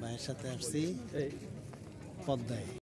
ভাইয়ের সাথে আসছি। পদ্মায়।